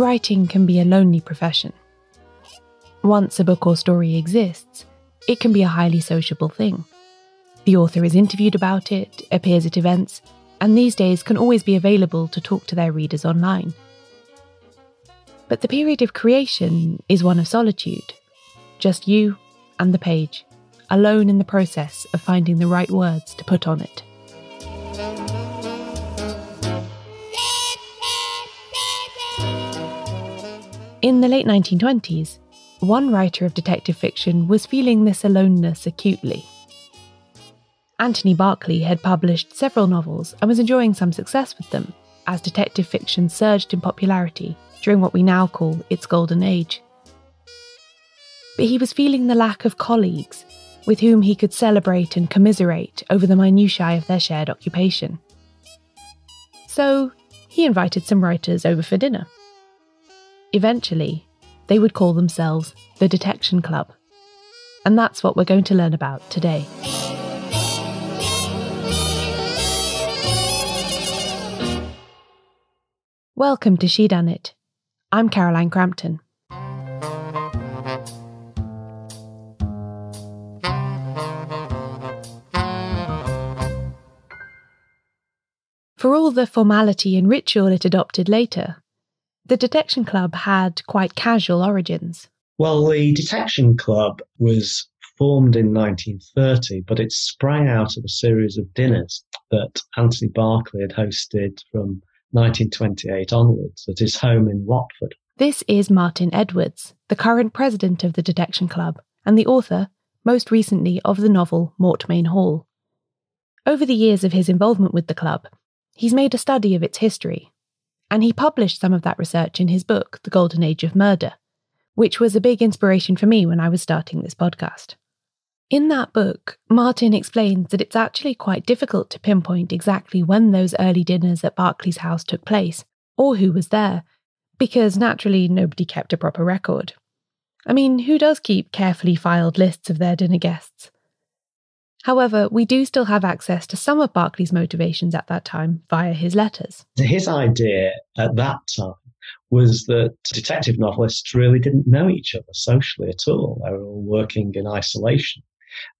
Writing can be a lonely profession. Once a book or story exists, it can be a highly sociable thing. The author is interviewed about it, appears at events, and these days can always be available to talk to their readers online. But the period of creation is one of solitude. Just you and the page, alone in the process of finding the right words to put on it. In the late 1920s, one writer of detective fiction was feeling this aloneness acutely. Anthony Berkeley had published several novels and was enjoying some success with them as detective fiction surged in popularity during what we now call its golden age. But he was feeling the lack of colleagues with whom he could celebrate and commiserate over the minutiae of their shared occupation. So he invited some writers over for dinner. Eventually, they would call themselves the Detection Club. And that's what we're going to learn about today. Welcome to Shedunnit. I'm Caroline Crampton. For all the formality and ritual it adopted later, the Detection Club had quite casual origins. Well, the Detection Club was formed in 1930, but it sprang out of a series of dinners that Anthony Berkeley had hosted from 1928 onwards at his home in Watford. This is Martin Edwards, the current president of the Detection Club and the author, most recently, of the novel Mortmain Hall. Over the years of his involvement with the club, he's made a study of its history and he published some of that research in his book, The Golden Age of Murder, which was a big inspiration for me when I was starting this podcast. In that book, Martin explains that it's actually quite difficult to pinpoint exactly when those early dinners at Berkeley's house took place, or who was there, because naturally nobody kept a proper record. I mean, who does keep carefully filed lists of their dinner guests? However, we do still have access to some of Berkeley's motivations at that time via his letters. His idea at that time was that detective novelists really didn't know each other socially at all. They were all working in isolation.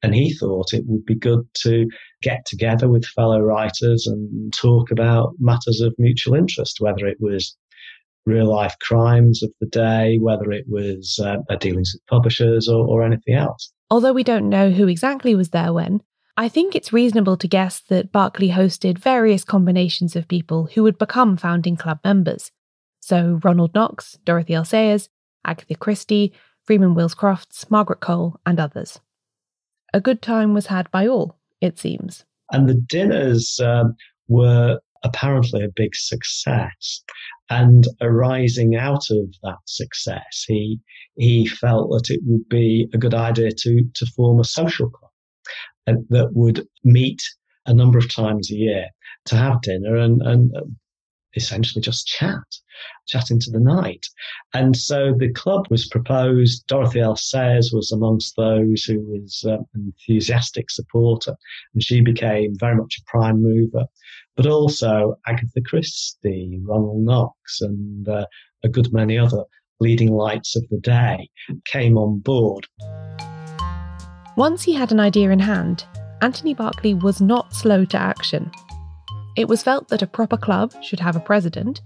And he thought it would be good to get together with fellow writers and talk about matters of mutual interest, whether it was real life crimes of the day, whether it was uh, dealings with publishers or, or anything else. Although we don't know who exactly was there when, I think it's reasonable to guess that Berkeley hosted various combinations of people who would become founding club members. So Ronald Knox, Dorothy L. Sayers, Agatha Christie, Freeman Wills Crofts, Margaret Cole, and others. A good time was had by all, it seems. And the dinners um, were apparently a big success. And arising out of that success, he he felt that it would be a good idea to to form a social club that would meet a number of times a year to have dinner and and essentially just chat, chat into the night. And so the club was proposed. Dorothy L. Sayers was amongst those who was uh, an enthusiastic supporter, and she became very much a prime mover. But also Agatha Christie, Ronald Knox, and uh, a good many other leading lights of the day came on board. Once he had an idea in hand, Anthony Berkeley was not slow to action. It was felt that a proper club should have a president,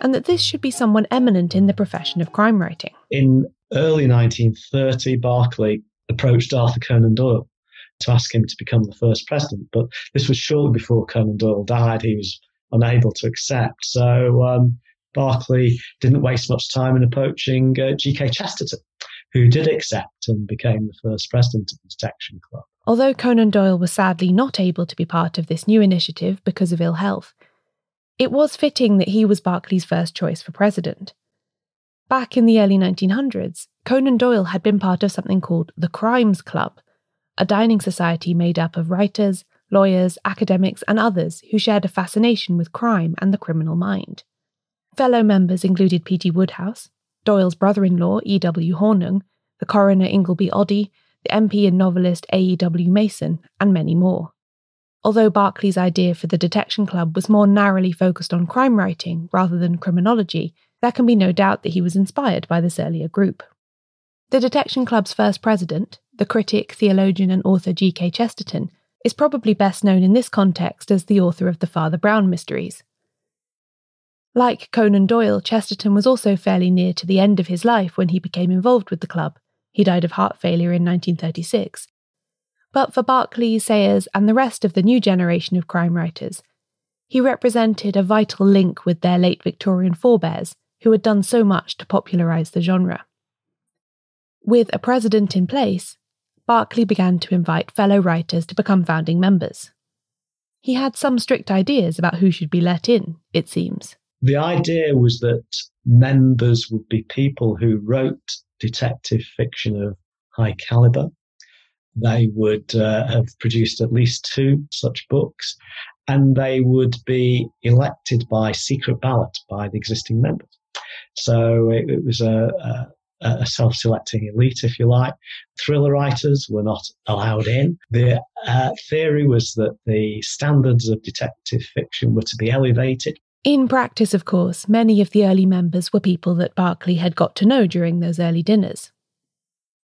and that this should be someone eminent in the profession of crime writing. In early 1930, Berkeley approached Arthur Conan Doyle to ask him to become the first president, but this was shortly before Conan Doyle died. He was unable to accept. So um, Berkeley didn't waste much time in approaching uh, G.K. Chesterton, who did accept and became the first president of the Detection Club. Although Conan Doyle was sadly not able to be part of this new initiative because of ill health, it was fitting that he was Berkeley's first choice for president. Back in the early 1900s, Conan Doyle had been part of something called the Crimes Club, a dining society made up of writers, lawyers, academics, and others who shared a fascination with crime and the criminal mind. Fellow members included P.G. Wodehouse, Doyle's brother in law, E.W. Hornung, the coroner Ingleby Oddie, MP and novelist A.E.W. Mason, and many more. Although Berkeley's idea for the Detection Club was more narrowly focused on crime writing rather than criminology, there can be no doubt that he was inspired by this earlier group. The Detection Club's first president, the critic, theologian, and author G.K. Chesterton, is probably best known in this context as the author of the Father Brown mysteries. Like Conan Doyle, Chesterton was also fairly near to the end of his life when he became involved with the club. He died of heart failure in 1936. But for Berkeley, Sayers, and the rest of the new generation of crime writers, he represented a vital link with their late Victorian forebears, who had done so much to popularise the genre. With a president in place, Berkeley began to invite fellow writers to become founding members. He had some strict ideas about who should be let in, it seems. The idea was that members would be people who wrote detective fiction of high caliber. They would uh, have produced at least two such books, and they would be elected by secret ballot by the existing members. So it, it was a, a a self-selecting elite, if you like. Thriller writers were not allowed in. The uh, theory was that the standards of detective fiction were to be elevated in practice, of course, many of the early members were people that Berkeley had got to know during those early dinners.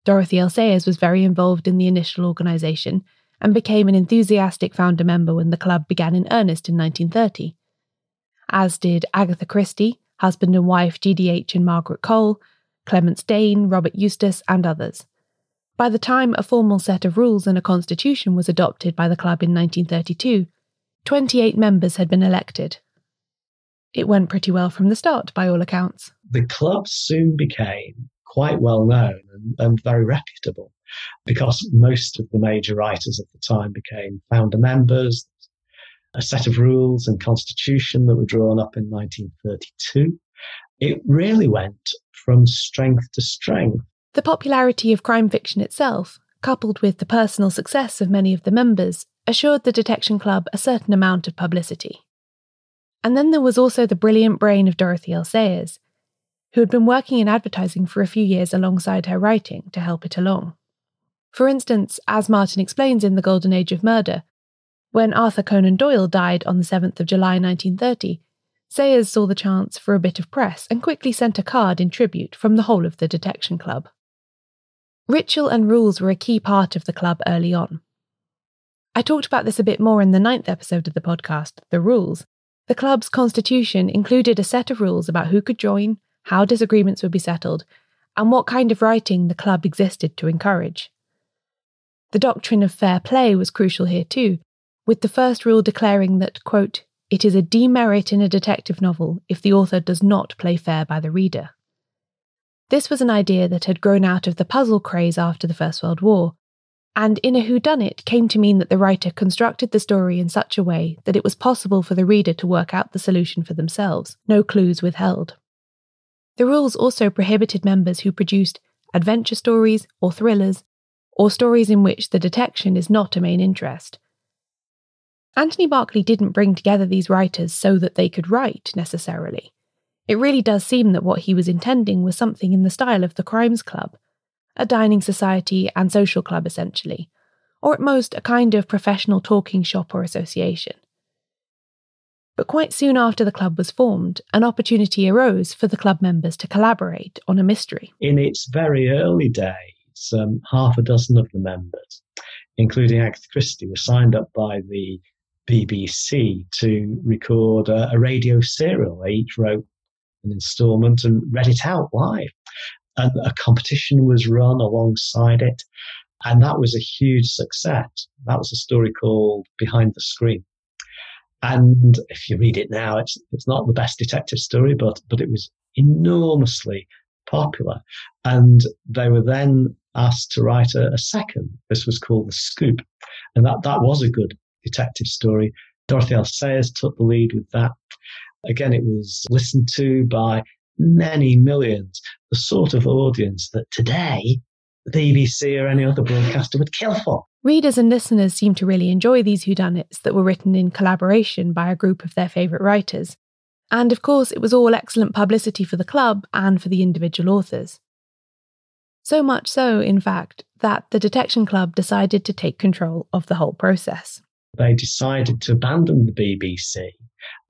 Dorothy L. Sayers was very involved in the initial organisation and became an enthusiastic founder member when the club began in earnest in 1930. As did Agatha Christie, husband and wife GDH and Margaret Cole, Clemence Dane, Robert Eustace, and others. By the time a formal set of rules and a constitution was adopted by the club in 1932, 28 members had been elected, it went pretty well from the start, by all accounts. The club soon became quite well known and, and very reputable because most of the major writers of the time became founder members. A set of rules and constitution that were drawn up in 1932. It really went from strength to strength. The popularity of crime fiction itself, coupled with the personal success of many of the members, assured the Detection Club a certain amount of publicity. And then there was also the brilliant brain of Dorothy L. Sayers, who had been working in advertising for a few years alongside her writing to help it along. For instance, as Martin explains in The Golden Age of Murder, when Arthur Conan Doyle died on the 7th of July 1930, Sayers saw the chance for a bit of press and quickly sent a card in tribute from the whole of the Detection Club. Ritual and rules were a key part of the club early on. I talked about this a bit more in the ninth episode of the podcast, The Rules, the club's constitution included a set of rules about who could join, how disagreements would be settled, and what kind of writing the club existed to encourage. The doctrine of fair play was crucial here too, with the first rule declaring that, quote, it is a demerit in a detective novel if the author does not play fair by the reader. This was an idea that had grown out of the puzzle craze after the First World War, and in a whodunit came to mean that the writer constructed the story in such a way that it was possible for the reader to work out the solution for themselves, no clues withheld. The rules also prohibited members who produced adventure stories or thrillers, or stories in which the detection is not a main interest. Anthony Berkeley didn't bring together these writers so that they could write, necessarily. It really does seem that what he was intending was something in the style of the Crimes Club, a dining society and social club essentially, or at most a kind of professional talking shop or association. But quite soon after the club was formed, an opportunity arose for the club members to collaborate on a mystery. In its very early days, um, half a dozen of the members, including Agatha Christie, were signed up by the BBC to record a, a radio serial. They each wrote an instalment and read it out live and a competition was run alongside it. And that was a huge success. That was a story called Behind the Screen. And if you read it now, it's, it's not the best detective story, but, but it was enormously popular. And they were then asked to write a, a second. This was called The Scoop. And that, that was a good detective story. Dorothy L. Sayers took the lead with that. Again, it was listened to by many millions, the sort of audience that today the BBC or any other broadcaster would kill for. Readers and listeners seem to really enjoy these whodunits that were written in collaboration by a group of their favourite writers. And of course, it was all excellent publicity for the club and for the individual authors. So much so, in fact, that the Detection Club decided to take control of the whole process. They decided to abandon the BBC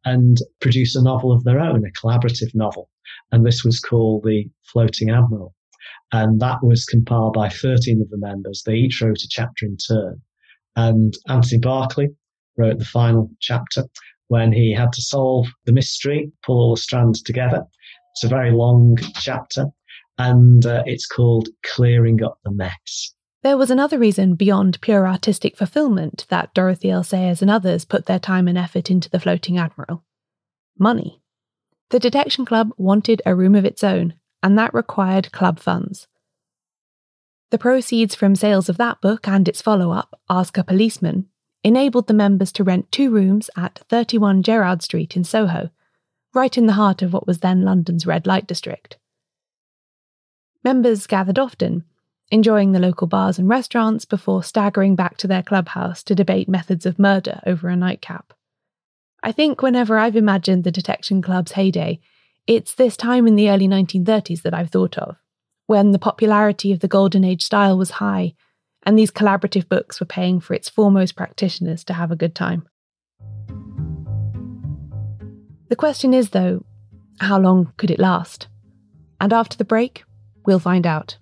and produce a novel of their own, a collaborative novel and this was called the Floating Admiral. And that was compiled by 13 of the members. They each wrote a chapter in turn. And Anthony Berkeley wrote the final chapter when he had to solve the mystery, pull all the strands together. It's a very long chapter, and uh, it's called Clearing Up the Mess. There was another reason beyond pure artistic fulfillment that Dorothy L. Sayers and others put their time and effort into the Floating Admiral money. The Detection Club wanted a room of its own, and that required club funds. The proceeds from sales of that book and its follow up, Ask a Policeman, enabled the members to rent two rooms at 31 Gerrard Street in Soho, right in the heart of what was then London's red light district. Members gathered often, enjoying the local bars and restaurants before staggering back to their clubhouse to debate methods of murder over a nightcap. I think whenever I've imagined the Detection Club's heyday, it's this time in the early 1930s that I've thought of, when the popularity of the Golden Age style was high and these collaborative books were paying for its foremost practitioners to have a good time. The question is, though, how long could it last? And after the break, we'll find out.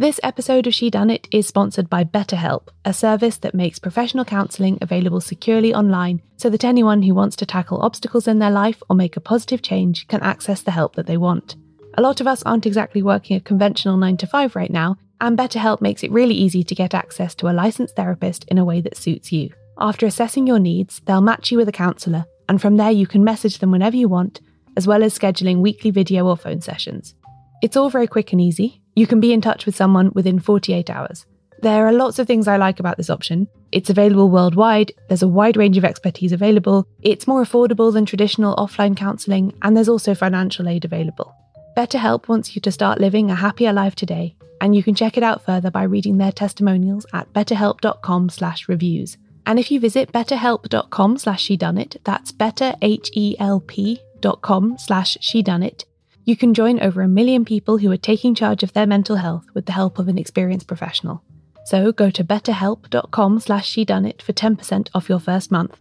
This episode of Shedunnit It is sponsored by BetterHelp, a service that makes professional counselling available securely online so that anyone who wants to tackle obstacles in their life or make a positive change can access the help that they want. A lot of us aren't exactly working a conventional 9 to 5 right now, and BetterHelp makes it really easy to get access to a licensed therapist in a way that suits you. After assessing your needs, they'll match you with a counsellor, and from there you can message them whenever you want, as well as scheduling weekly video or phone sessions. It's all very quick and easy. You can be in touch with someone within 48 hours. There are lots of things I like about this option. It's available worldwide, there's a wide range of expertise available, it's more affordable than traditional offline counselling, and there's also financial aid available. BetterHelp wants you to start living a happier life today, and you can check it out further by reading their testimonials at betterhelp.com/reviews. And if you visit betterhelp.com slash shedunnit, that's betterhelp.com slash shedunnit, you can join over a million people who are taking charge of their mental health with the help of an experienced professional. So go to betterhelp.com slash shedunnit for 10% off your first month.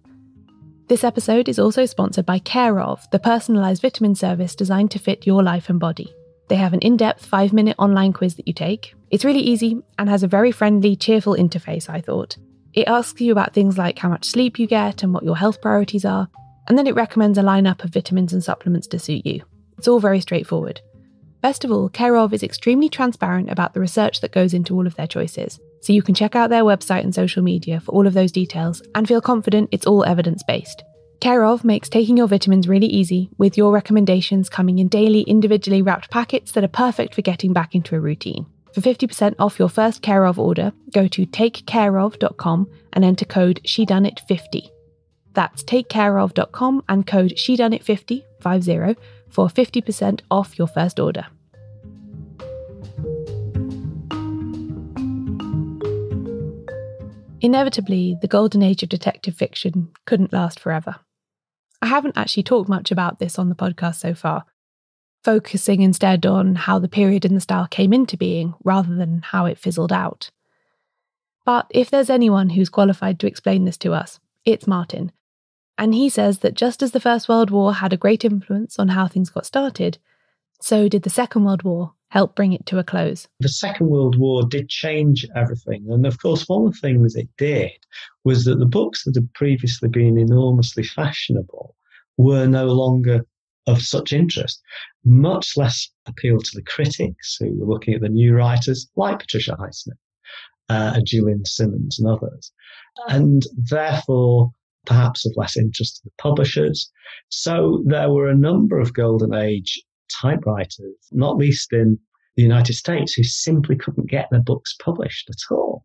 This episode is also sponsored by Care of, the personalised vitamin service designed to fit your life and body. They have an in depth five minute online quiz that you take. It's really easy and has a very friendly, cheerful interface, I thought. It asks you about things like how much sleep you get and what your health priorities are, and then it recommends a lineup of vitamins and supplements to suit you. It's all very straightforward. Best of all, Care of is extremely transparent about the research that goes into all of their choices, so you can check out their website and social media for all of those details and feel confident it's all evidence based. Care of makes taking your vitamins really easy, with your recommendations coming in daily, individually wrapped packets that are perfect for getting back into a routine. For 50% off your first Care of order, go to takecareof.com and enter code Shedunnit50. That's takecareof.com and code Shedunnit50, 50, for 50% off your first order. Inevitably, the golden age of detective fiction couldn't last forever. I haven't actually talked much about this on the podcast so far, focusing instead on how the period and the style came into being rather than how it fizzled out. But if there's anyone who's qualified to explain this to us, it's Martin, and he says that just as the First World War had a great influence on how things got started, so did the Second World War help bring it to a close. The Second World War did change everything. And of course, one of the things it did was that the books that had previously been enormously fashionable were no longer of such interest, much less appeal to the critics who were looking at the new writers like Patricia Highsmith uh, and Julian Symons and others. And therefore, perhaps of less interest to the publishers. So there were a number of golden age typewriters, not least in the United States, who simply couldn't get their books published at all.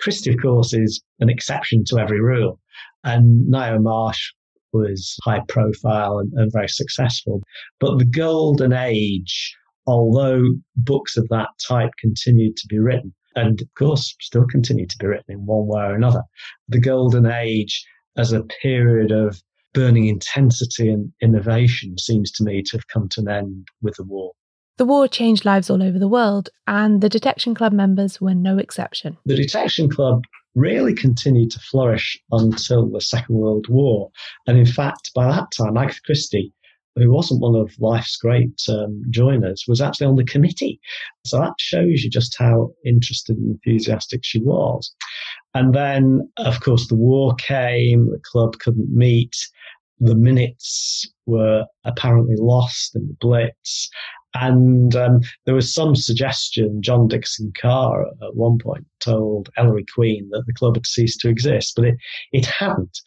Christie, of course, is an exception to every rule. And Ngaio Marsh was high profile and, and very successful. But the golden age, although books of that type continued to be written, and of course still continue to be written in one way or another, the golden age as a period of burning intensity and innovation seems to me to have come to an end with the war. The war changed lives all over the world, and the Detection Club members were no exception. The Detection Club really continued to flourish until the Second World War. And in fact, by that time, Agatha Christie, who wasn't one of life's great um, joiners, was actually on the committee. So that shows you just how interested and enthusiastic she was. And then, of course, the war came, the club couldn't meet, the minutes were apparently lost in the Blitz. And um, there was some suggestion, John Dickson Carr at one point told Ellery Queen that the club had ceased to exist, but it, it hadn't.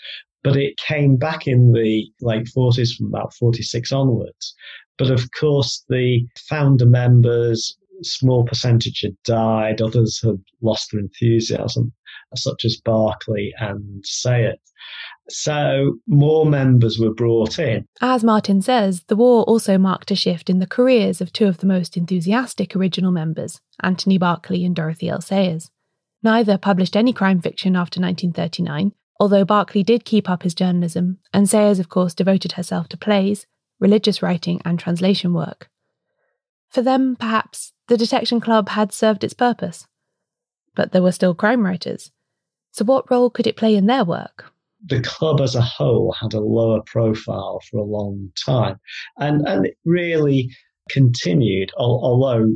But it came back in the late 40s from about 46 onwards. But of course, the founder members, small percentage had died, others had lost their enthusiasm, such as Berkeley and Sayers. So more members were brought in. As Martin says, the war also marked a shift in the careers of two of the most enthusiastic original members, Anthony Berkeley and Dorothy L. Sayers. Neither published any crime fiction after 1939, although Berkeley did keep up his journalism, and Sayers, of course, devoted herself to plays, religious writing, and translation work. For them, perhaps, the Detection Club had served its purpose. But there were still crime writers. So, what role could it play in their work? the club as a whole had a lower profile for a long time. And, and it really continued, although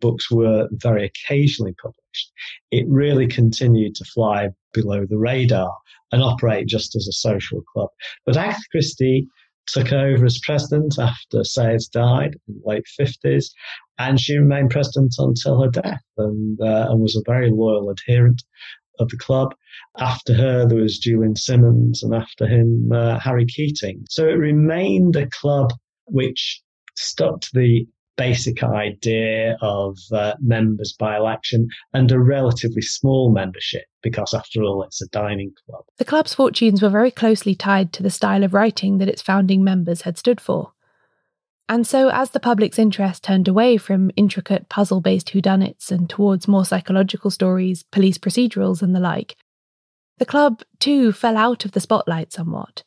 books were very occasionally published, it really continued to fly below the radar and operate just as a social club. But Agatha Christie took over as president after Sayers died in the late 50s, and she remained president until her death and, uh, and was a very loyal adherent of the club. After her, there was Julian Symons, and after him, uh, Harry Keating. So it remained a club which stuck to the basic idea of uh, members by election and a relatively small membership because, after all, it's a dining club. The club's fortunes were very closely tied to the style of writing that its founding members had stood for. And so, as the public's interest turned away from intricate puzzle based whodunits and towards more psychological stories, police procedurals, and the like, the club too fell out of the spotlight somewhat.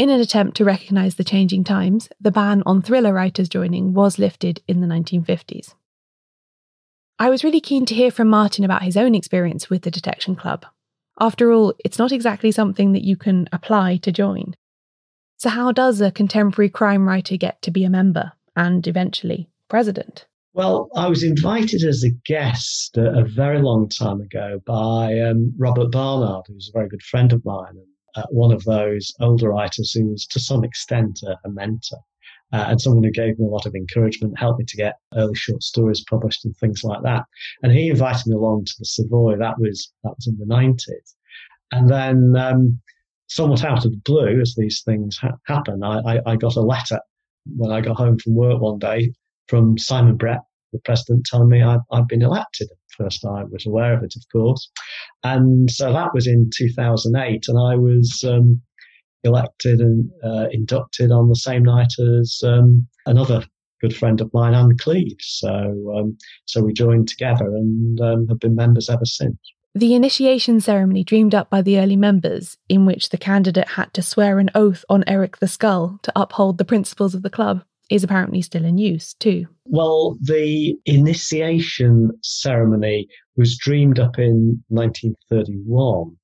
In an attempt to recognise the changing times, the ban on thriller writers joining was lifted in the 1950s. I was really keen to hear from Martin about his own experience with the Detection Club. After all, it's not exactly something that you can apply to join. So, how does a contemporary crime writer get to be a member and eventually president? Well, I was invited as a guest a, a very long time ago by um, Robert Barnard, who's a very good friend of mine, and uh, one of those older writers who was to some extent a, a mentor. Uh, and someone who gave me a lot of encouragement, helped me to get early short stories published and things like that. And he invited me along to the Savoy. That was that was in the nineties, and then um, somewhat out of the blue, as these things ha- happen, I, I, I, got a letter when I got home from work one day from Simon Brett, the president, telling me I'd, I'd been elected. First I was aware of it, of course. And so that was in 2008, and I was um, elected and uh, inducted on the same night as um, another good friend of mine, Ann Cleeves. So, um, so we joined together and um, have been members ever since. The initiation ceremony dreamed up by the early members, in which the candidate had to swear an oath on Eric the Skull to uphold the principles of the club, is apparently still in use too. Well, the initiation ceremony was dreamed up in 1931,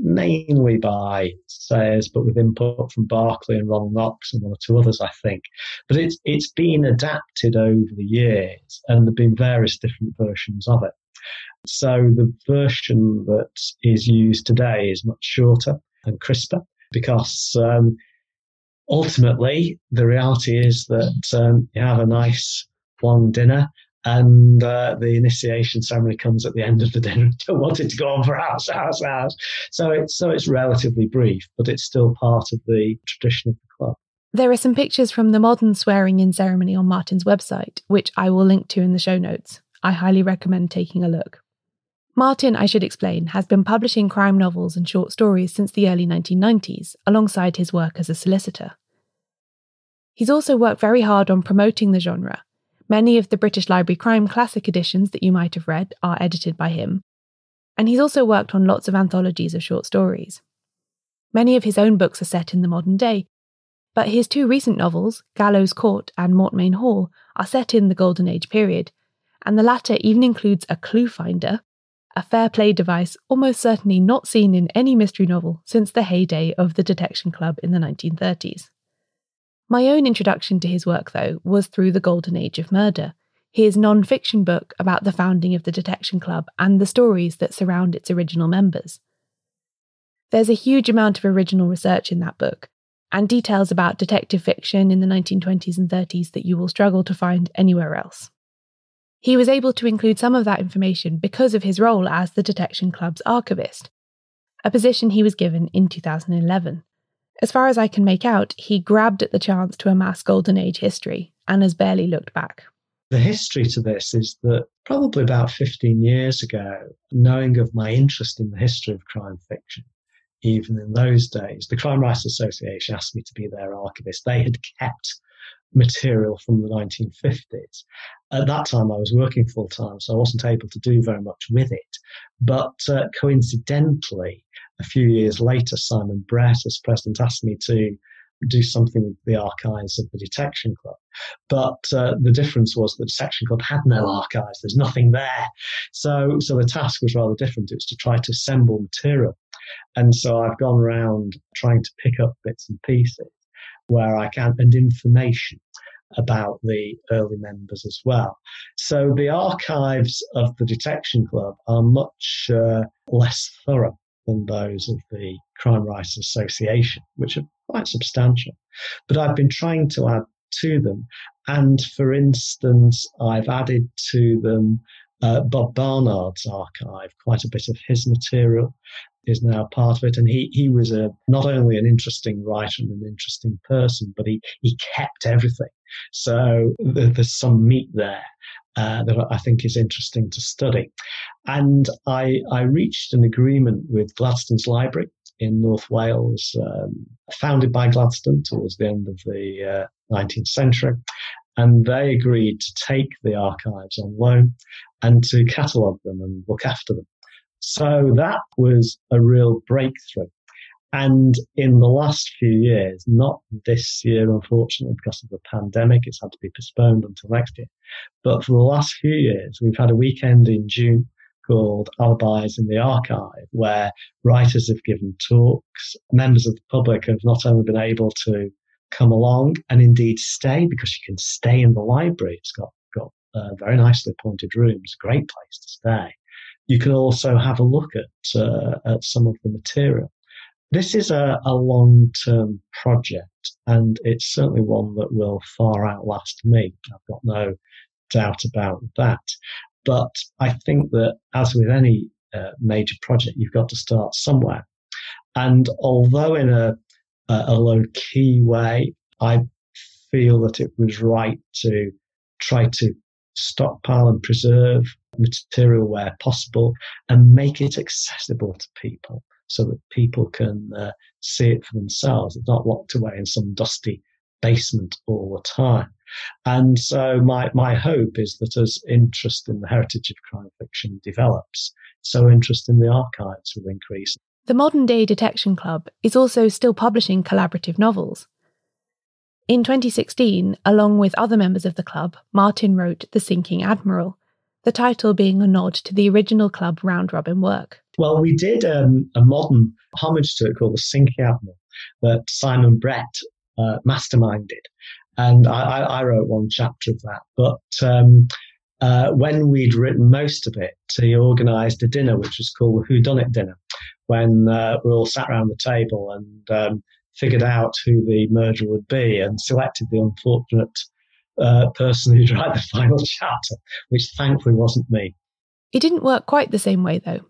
mainly by Sayers, but with input from Berkeley and Ronald Knox and one or two others, I think. But it's it's been adapted over the years, and there've been various different versions of it. So the version that is used today is much shorter and crisper because um, ultimately the reality is that um, you have a nice long dinner and uh, the initiation ceremony comes at the end of the dinner. Don't want it to go on for hours, hours, hours. So it's so it's relatively brief, but it's still part of the tradition of the club. There are some pictures from the modern swearing in ceremony on Martin's website, which I will link to in the show notes. I highly recommend taking a look. Martin, I should explain, has been publishing crime novels and short stories since the early 1990s, alongside his work as a solicitor. He's also worked very hard on promoting the genre. Many of the British Library crime classic editions that you might have read are edited by him. And he's also worked on lots of anthologies of short stories. Many of his own books are set in the modern day, but his two recent novels, Gallows Court and Mortmain Hall, are set in the Golden Age period, and the latter even includes a clue finder a fair play device almost certainly not seen in any mystery novel since the heyday of the Detection Club in the 1930s. My own introduction to his work, though, was through The Golden Age of Murder, his non fiction book about the founding of the Detection Club and the stories that surround its original members. There's a huge amount of original research in that book, and details about detective fiction in the 1920s and 30s that you will struggle to find anywhere else. He was able to include some of that information because of his role as the Detection Club's archivist, a position he was given in 2011. As far as I can make out, he grabbed at the chance to amass Golden Age history and has barely looked back. The history to this is that probably about 15 years ago, knowing of my interest in the history of crime fiction, even in those days, the Crime Writers Association asked me to be their archivist. They had kept material from the 1950s. At that time, I was working full time, so I wasn't able to do very much with it. But uh, coincidentally, a few years later, Simon Brett, as president, asked me to do something with the archives of the Detection Club. But uh, the difference was the Detection Club had no archives. There's nothing there. So, so the task was rather different. It was to try to assemble material. And so I've gone around trying to pick up bits and pieces where I can and information about the early members as well. So the archives of the Detection Club are much uh, less thorough than those of the Crime Writers Association, which are quite substantial. But I've been trying to add to them. And for instance, I've added to them uh, Bob Barnard's archive, quite a bit of his material is now part of it. And he, he was a, not only an interesting writer and an interesting person, but he, he kept everything. So there's some meat there. Uh, that I think is interesting to study. And I, I reached an agreement with Gladstone's Library in North Wales, um, founded by Gladstone towards the end of the uh, 19th century. And they agreed to take the archives on loan and to catalogue them and look after them. So that was a real breakthrough. And in the last few years, not this year, unfortunately, because of the pandemic, it's had to be postponed until next year. But for the last few years, we've had a weekend in June called Alibis in the Archive, where writers have given talks. Members of the public have not only been able to come along and indeed stay because you can stay in the library. It's got, got uh, very nicely appointed rooms, great place to stay. You can also have a look at, uh, at some of the material. This is a, a long term project and it's certainly one that will far outlast me. I've got no doubt about that. But I think that as with any uh, major project, you've got to start somewhere. And although in a, a low key way, I feel that it was right to try to stockpile and preserve material where possible and make it accessible to people so that people can uh, see it for themselves. It's not locked away in some dusty basement all the time. And so my, my hope is that as interest in the heritage of crime fiction develops, so interest in the archives will increase. The Modern Day Detection Club is also still publishing collaborative novels. In 2016, along with other members of the club, Martin wrote The Sinking Admiral, the title being a nod to the original club round robin work. Well, we did um, a modern homage to it called The Sinking Admiral that Simon Brett uh, masterminded. And I, I, wrote one chapter of that. But um, uh, when we'd written most of it, he organised a dinner which was called the Who Done It dinner, when uh, we all sat around the table and um, figured out who the murderer would be and selected the unfortunate uh, person who'd write the final chapter, which thankfully wasn't me. It didn't work quite the same way, though.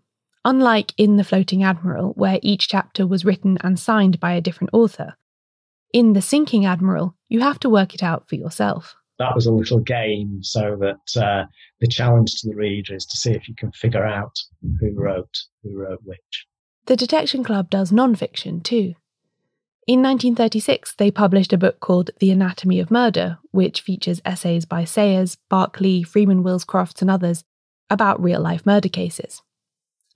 Unlike in The Floating Admiral, where each chapter was written and signed by a different author, in The Sinking Admiral, you have to work it out for yourself. That was a little game so that uh, the challenge to the reader is to see if you can figure out who wrote who wrote which. The Detection Club does non fiction too. In 1936, they published a book called The Anatomy of Murder, which features essays by Sayers, Berkeley, Freeman Wills Crofts, and others about real life murder cases.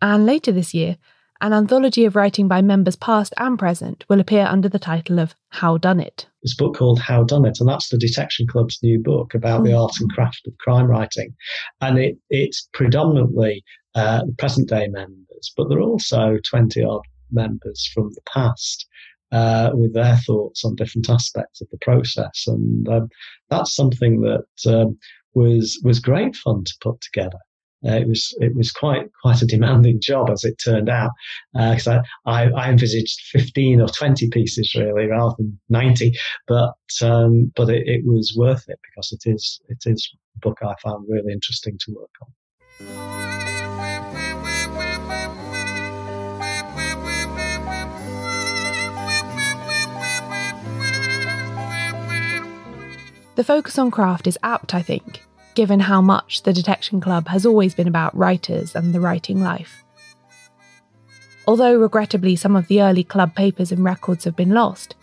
And later this year, an anthology of writing by members past and present will appear under the title of Howdunit. This book called Howdunit, and that's the Detection Club's new book about the art and craft of crime writing. And it, it's predominantly uh, present day members, but there are also 20 odd members from the past. Uh, with their thoughts on different aspects of the process, and um, that's something that um, was was great fun to put together. Uh, it was it was quite quite a demanding job as it turned out because uh, I, I, I envisaged 15 or 20 pieces really rather than 90 but um, but it, it, was worth it because it is it is a book I found really interesting to work on. The focus on craft is apt, I think, given how much the Detection Club has always been about writers and the writing life. Although regrettably some of the early club papers and records have been lost,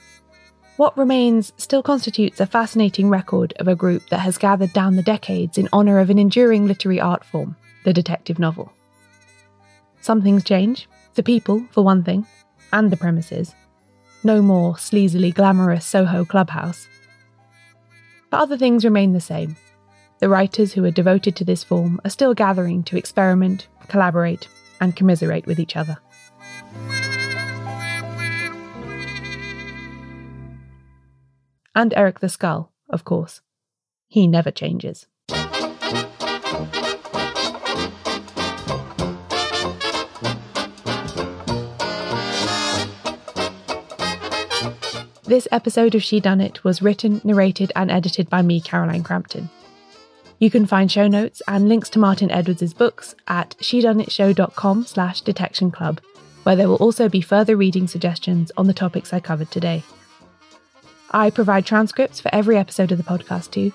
what remains still constitutes a fascinating record of a group that has gathered down the decades in honour of an enduring literary art form, the detective novel. Some things change, the people, for one thing, and the premises. No more sleazily glamorous Soho clubhouse. But other things remain the same, the writers who are devoted to this form are still gathering to experiment, collaborate, and commiserate with each other. And Eric the Skull, of course. He never changes. This episode of Shedunnit was written, narrated, and edited by me, Caroline Crampton. You can find show notes and links to Martin Edwards' books at shedunnitshow.com slash detection club, where there will also be further reading suggestions on the topics I covered today. I provide transcripts for every episode of the podcast too.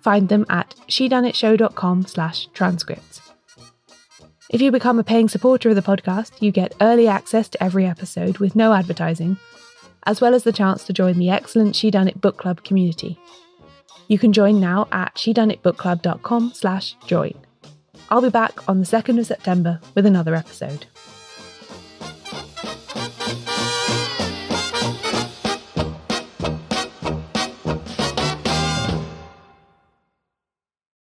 Find them at shedunnitshow.com slash transcripts. If you become a paying supporter of the podcast, you get early access to every episode with no advertising, as well as the chance to join the excellent Shedunnit Book Club community. You can join now at shedunnitbookclub.com slash join. I'll be back on the 2nd of September with another episode.